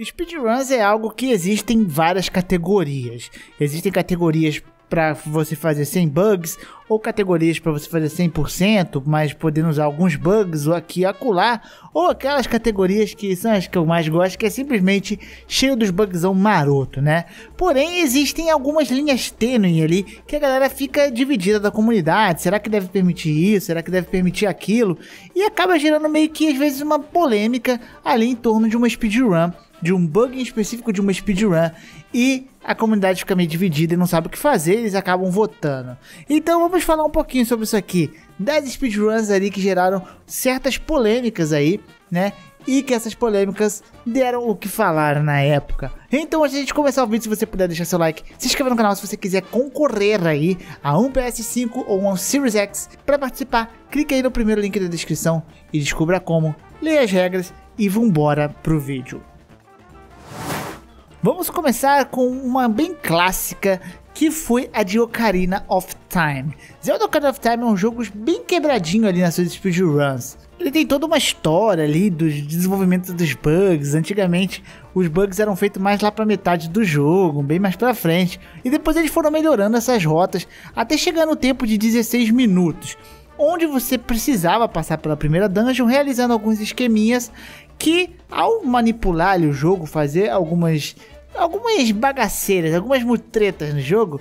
Speedruns é algo que existe em várias categorias. Existem categorias para você fazer sem bugs, ou categorias para você fazer 100%, mas podendo usar alguns bugs ou aqui acolá, ou aquelas categorias que são as que eu mais gosto, que é simplesmente cheio dos bugzão maroto, né? Porém, existem algumas linhas tênues ali que a galera fica dividida da comunidade. Será que deve permitir isso? Será que deve permitir aquilo? E acaba gerando meio que às vezes uma polêmica ali em torno de uma speedrun de um bug em específico de uma speedrun e a comunidade fica meio dividida e não sabe o que fazer, eles acabam votando. Então vamos falar um pouquinho sobre isso aqui, das speedruns ali que geraram certas polêmicas aí, né? E que essas polêmicas deram o que falar na época. Então, antes de a gente começar o vídeo, se você puder deixar seu like, se inscreva no canal se você quiser concorrer aí a um PS5 ou um Series X. Para participar, clique aí no primeiro link da descrição e descubra como, leia as regras e vambora pro vídeo. Vamos começar com uma bem clássica que foi a de Ocarina of Time. Zelda Ocarina of Time é um jogo bem quebradinho ali nas suas speedruns. Ele tem toda uma história ali do desenvolvimento dos bugs. Antigamente, os bugs eram feitos mais lá para metade do jogo, bem mais para frente. E depois eles foram melhorando essas rotas até chegar no tempo de 16 minutos, onde você precisava passar pela primeira dungeon realizando alguns esqueminhas que ao manipular o jogo, fazer algumas algumas bagaceiras, algumas mutretas no jogo,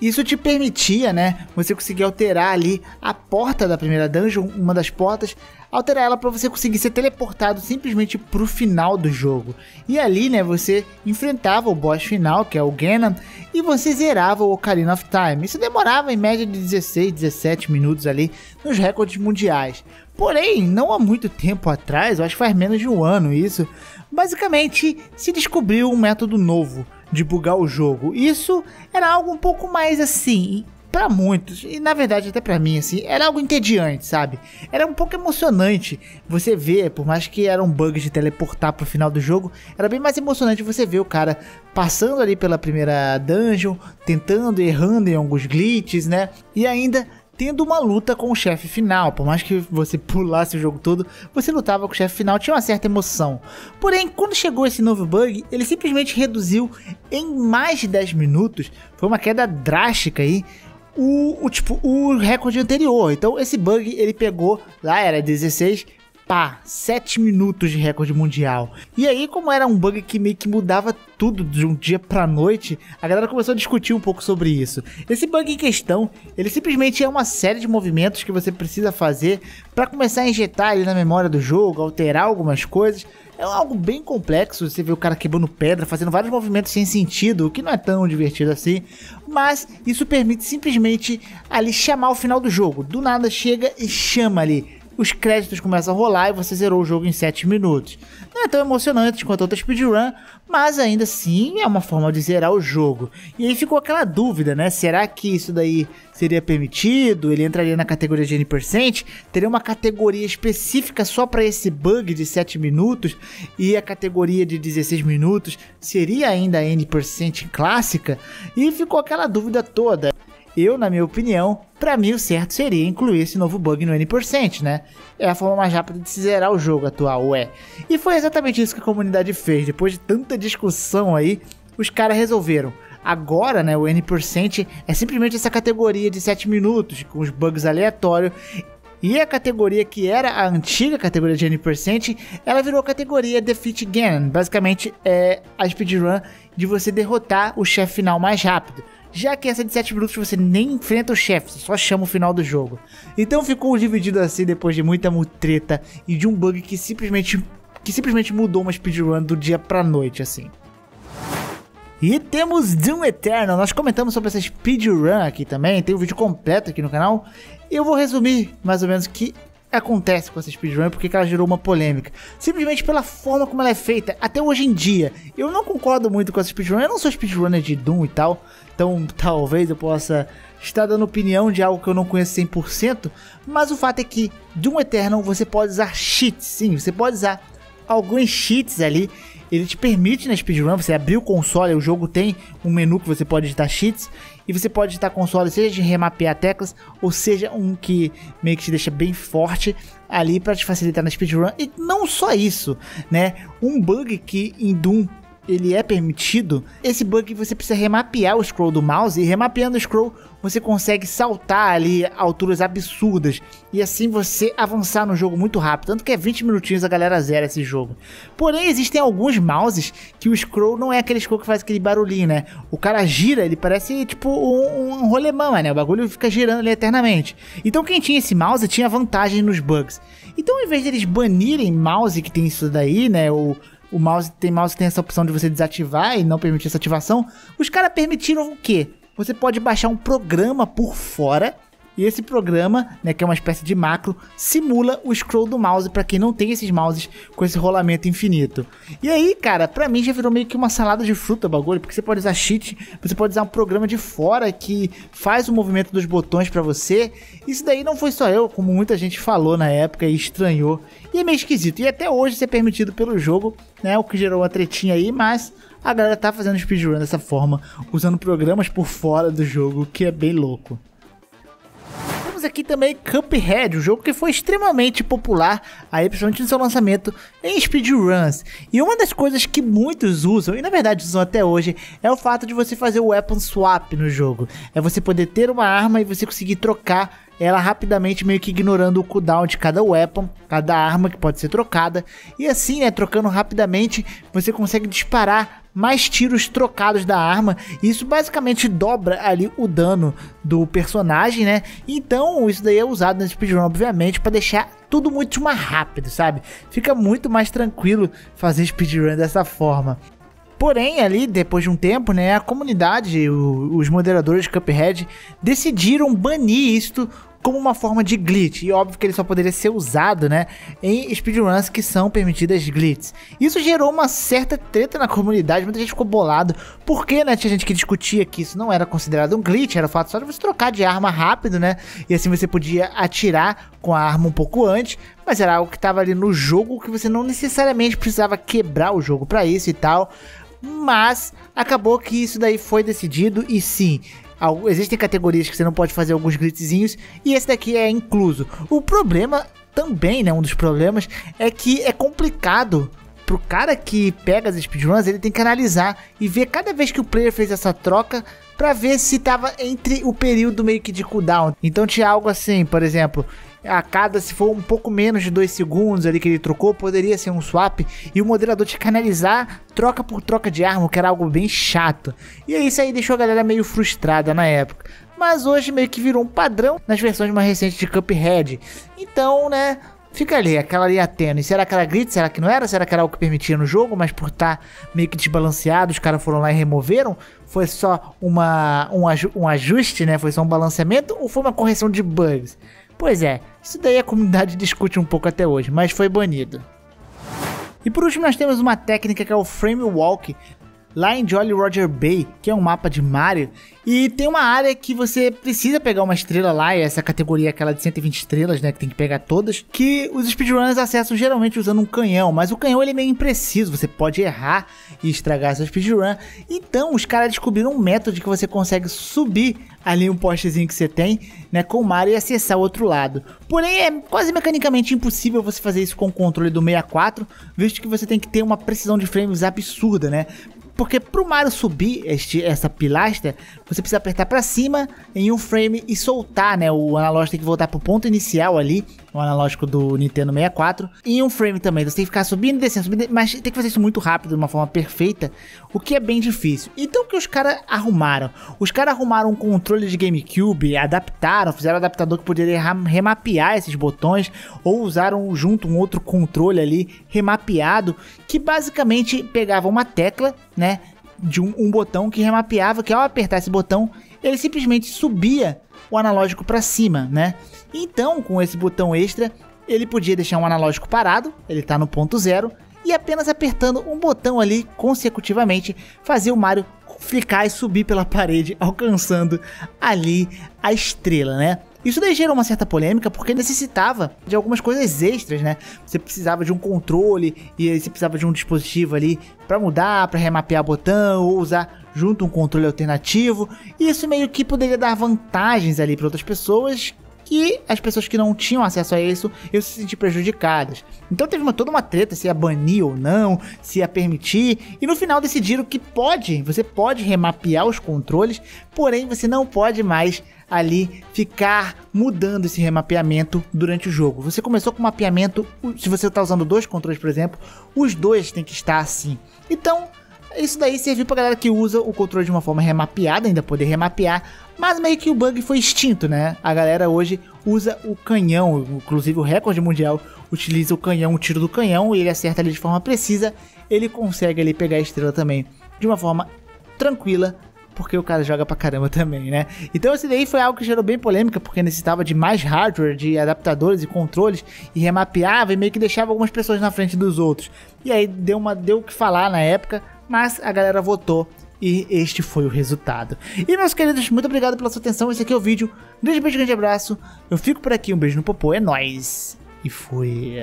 isso te permitia, né, você conseguir alterar ali a porta da primeira dungeon, uma das portas, alterar ela para você conseguir ser teleportado simplesmente pro final do jogo. E ali, né, você enfrentava o boss final, que é o Ganon, e você zerava o Ocarina of Time. Isso demorava em média de 16, 17 minutos ali nos recordes mundiais. Porém, não há muito tempo atrás, eu acho que faz menos de um ano isso, basicamente se descobriu um método novo de bugar o jogo. Isso era algo um pouco mais assim, para muitos, e na verdade até para mim assim, era algo entediante, sabe? Era um pouco emocionante você ver, por mais que era um bug de teleportar pro final do jogo, era bem mais emocionante você ver o cara passando ali pela primeira dungeon, tentando, errando em alguns glitches, né? E ainda tendo uma luta com o chefe final. Por mais que você pulasse o jogo todo, você lutava com o chefe final, tinha uma certa emoção. Porém, quando chegou esse novo bug, ele simplesmente reduziu em mais de 10 minutos. Foi uma queda drástica aí. O, o tipo o recorde anterior. Então esse bug ele pegou lá era 16 pá, 7 minutos de recorde mundial. E aí, como era um bug que meio que mudava tudo de um dia pra noite, a galera começou a discutir um pouco sobre isso. Esse bug em questão, ele simplesmente é uma série de movimentos que você precisa fazer para começar a injetar ali na memória do jogo, alterar algumas coisas. É algo bem complexo, você vê o cara quebrando pedra, fazendo vários movimentos sem sentido, o que não é tão divertido assim, mas isso permite simplesmente ali chamar o final do jogo. Do nada chega e chama ali os créditos começam a rolar e você zerou o jogo em 7 minutos. Não é tão emocionante quanto outra speedrun, mas ainda assim é uma forma de zerar o jogo. E aí ficou aquela dúvida, né? Será que isso daí seria permitido? Ele entraria na categoria de N%? Teria uma categoria específica só para esse bug de 7 minutos? E a categoria de 16 minutos seria ainda a N% clássica? E ficou aquela dúvida toda. Eu, na minha opinião, para mim o certo seria incluir esse novo bug no N%, né? É a forma mais rápida de se zerar o jogo atual, ué. E foi exatamente isso que a comunidade fez. Depois de tanta discussão aí, os caras resolveram. Agora, né, o N% é simplesmente essa categoria de 7 minutos, com os bugs aleatórios. E a categoria que era a antiga categoria de N%, ela virou a categoria Defeat Ganon. Basicamente é a speedrun de você derrotar o chefe final mais rápido já que essa de 7 minutos você nem enfrenta o chefe, só chama o final do jogo. Então ficou dividido assim depois de muita mutreta e de um bug que simplesmente que simplesmente mudou uma speedrun do dia pra noite assim. E temos Doom Eternal, nós comentamos sobre essa speedrun aqui também, tem um vídeo completo aqui no canal. Eu vou resumir mais ou menos que acontece com essa speedrun porque ela gerou uma polêmica. Simplesmente pela forma como ela é feita, até hoje em dia. Eu não concordo muito com essa speedrun, eu não sou speedrunner de Doom e tal, então talvez eu possa estar dando opinião de algo que eu não conheço 100%, mas o fato é que Doom Eternal você pode usar cheats, sim, você pode usar alguns cheats ali. Ele te permite na speedrun, você abrir o console, o jogo tem um menu que você pode editar cheats, e você pode editar console, seja de remapear teclas, ou seja um que meio que te deixa bem forte ali para te facilitar na speedrun. E não só isso, né? Um bug que em Doom ele é permitido, esse bug você precisa remapear o scroll do mouse e remapeando o scroll você consegue saltar ali alturas absurdas e assim você avançar no jogo muito rápido. Tanto que é 20 minutinhos a galera zera esse jogo. Porém, existem alguns mouses que o scroll não é aquele scroll que faz aquele barulhinho, né? O cara gira, ele parece tipo um, um né? O bagulho fica girando ali eternamente. Então quem tinha esse mouse tinha vantagem nos bugs. Então, ao invés de eles banirem mouse que tem isso daí, né? O o mouse tem mouse que tem essa opção de você desativar e não permitir essa ativação. Os caras permitiram o quê? Você pode baixar um programa por fora e esse programa, né, que é uma espécie de macro, simula o scroll do mouse para quem não tem esses mouses com esse rolamento infinito. E aí, cara, pra mim já virou meio que uma salada de fruta bagulho, porque você pode usar cheat, você pode usar um programa de fora que faz o movimento dos botões para você. Isso daí não foi só eu, como muita gente falou na época e estranhou. É meio esquisito. E até hoje isso é permitido pelo jogo, né, o que gerou uma tretinha aí, mas a galera tá fazendo speedrun dessa forma, usando programas por fora do jogo, que é bem louco temos aqui também Cuphead, um jogo que foi extremamente popular, aí principalmente no seu lançamento em speedruns. E uma das coisas que muitos usam, e na verdade usam até hoje, é o fato de você fazer o weapon swap no jogo. É você poder ter uma arma e você conseguir trocar ela rapidamente meio que ignorando o cooldown de cada weapon, cada arma que pode ser trocada. E assim, né, trocando rapidamente, você consegue disparar mais tiros trocados da arma. Isso basicamente dobra ali o dano do personagem, né? Então, isso daí é usado na speedrun, obviamente, para deixar tudo muito mais rápido, sabe? Fica muito mais tranquilo fazer speedrun dessa forma. Porém, ali, depois de um tempo, né, a comunidade, o, os moderadores de Cuphead decidiram banir isto como uma forma de glitch. E óbvio que ele só poderia ser usado, né, em speedruns que são permitidas glitches. Isso gerou uma certa treta na comunidade, muita gente ficou bolado, porque, né, tinha gente que discutia que isso não era considerado um glitch, era o fato só de você trocar de arma rápido, né, e assim você podia atirar com a arma um pouco antes, mas era algo que estava ali no jogo que você não necessariamente precisava quebrar o jogo para isso e tal. Mas acabou que isso daí foi decidido e sim, existem categorias que você não pode fazer alguns glitchzinhos e esse daqui é incluso. O problema também, né, um dos problemas é que é complicado pro cara que pega as speedruns, ele tem que analisar e ver cada vez que o player fez essa troca para ver se tava entre o período meio que de cooldown. Então tinha algo assim, por exemplo, a cada, se for um pouco menos de 2 segundos ali que ele trocou, poderia ser um swap. E o moderador tinha que analisar troca por troca de arma, que era algo bem chato. E isso aí deixou a galera meio frustrada na época. Mas hoje meio que virou um padrão nas versões mais recentes de Cuphead. Então, né, fica ali, aquela ali atendo. E será que era grid? Será que não era? Será que era algo que permitia no jogo, mas por estar tá meio que desbalanceado, os caras foram lá e removeram? Foi só uma, um, um ajuste, né? Foi só um balanceamento ou foi uma correção de bugs? Pois é, isso daí a comunidade discute um pouco até hoje, mas foi banido. E por último nós temos uma técnica que é o Frame Walk, lá em Jolly Roger Bay, que é um mapa de Mario, e tem uma área que você precisa pegar uma estrela lá, e essa categoria é aquela de 120 estrelas, né, que tem que pegar todas, que os speedrunners acessam geralmente usando um canhão, mas o canhão ele é meio impreciso, você pode errar e estragar essa speedrun. Então, os caras descobriram um método que você consegue subir ali um postezinho que você tem, né, com o Mario e acessar o outro lado. Porém, é quase mecanicamente impossível você fazer isso com o controle do 64, visto que você tem que ter uma precisão de frames absurda, né? Porque pro Mario subir este, essa pilastra, você precisa apertar para cima em um frame e soltar, né? O analógico tem que voltar pro ponto inicial ali, o analógico do Nintendo 64. E um frame também, você tem que ficar subindo e descendo, subindo, mas tem que fazer isso muito rápido, de uma forma perfeita, o que é bem difícil. Então o que os caras arrumaram? Os caras arrumaram um controle de GameCube, adaptaram, fizeram um adaptador que poderia remapear esses botões, ou usaram junto um outro controle ali remapeado, que basicamente pegava uma tecla, né? De um, um botão que remapeava, que ao apertar esse botão, ele simplesmente subia o analógico para cima, né? Então, com esse botão extra, ele podia deixar um analógico parado, ele está no ponto zero, e apenas apertando um botão ali consecutivamente, fazer o Mario ficar e subir pela parede, alcançando ali a estrela, né? Isso daí gerou uma certa polêmica porque necessitava de algumas coisas extras, né? Você precisava de um controle e você precisava de um dispositivo ali para mudar, para remapear botão ou usar junto um controle alternativo. E isso meio que poderia dar vantagens ali para outras pessoas que as pessoas que não tinham acesso a isso iam se sentir prejudicadas. Então teve uma, toda uma treta se ia banir ou não, se ia permitir, e no final decidiram que pode, você pode remapear os controles, porém você não pode mais ali ficar mudando esse remapeamento durante o jogo. Você começou com mapeamento, se você está usando dois controles, por exemplo, os dois tem que estar assim. Então, isso daí serviu pra galera que usa o controle de uma forma remapeada, ainda poder remapear, mas meio que o bug foi extinto, né? A galera hoje usa o canhão, inclusive o recorde mundial utiliza o canhão, o tiro do canhão, e ele acerta ali de forma precisa, ele consegue ali pegar a estrela também de uma forma tranquila, porque o cara joga pra caramba também, né? Então esse daí foi algo que gerou bem polêmica, porque necessitava de mais hardware, de adaptadores e controles, e remapeava e meio que deixava algumas pessoas na frente dos outros. E aí deu uma deu o que falar na época, mas a galera votou e este foi o resultado. E meus queridos, muito obrigado pela sua atenção. Esse aqui é o vídeo. grande beijo, grande abraço. Eu fico por aqui. Um beijo no popô. É nóis. E fui.